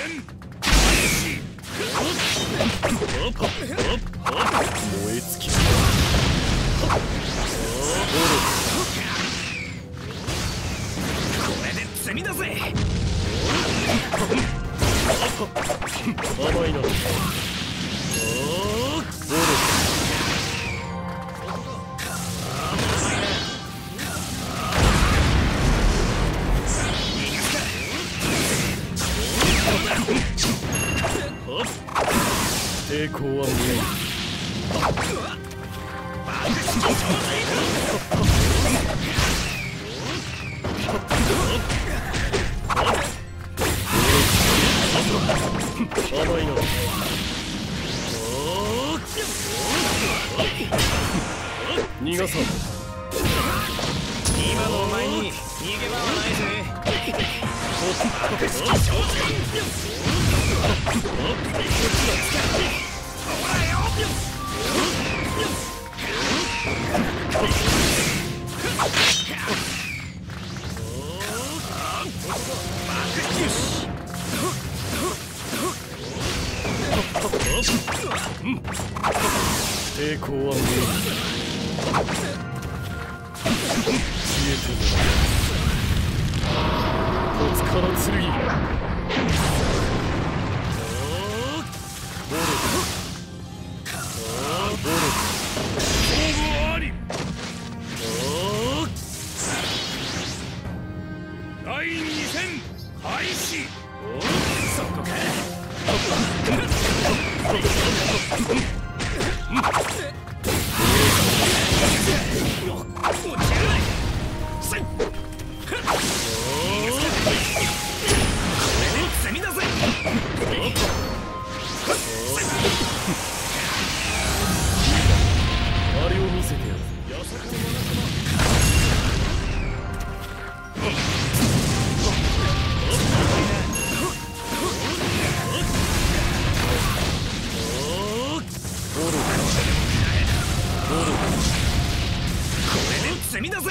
燃え尽きこれで積みだぜ甘いな抵抗は無用甘いな逃がさん今のお前に逃げ場はないぜ抵抗は無用消えてもらう戸塚の剣せてやる積みだぜ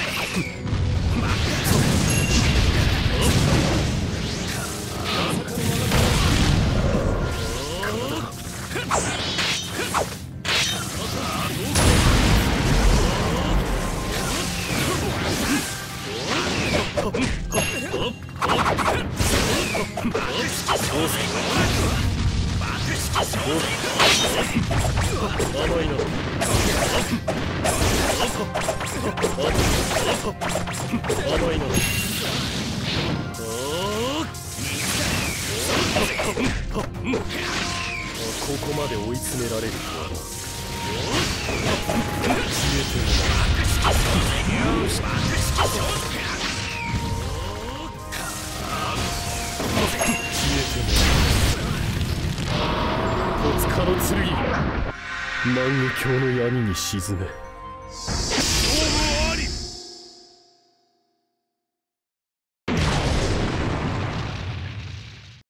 ここまで追い詰められるとはな消えてもらう消てもらう戸塚の剣。万華鏡の闇に沈め。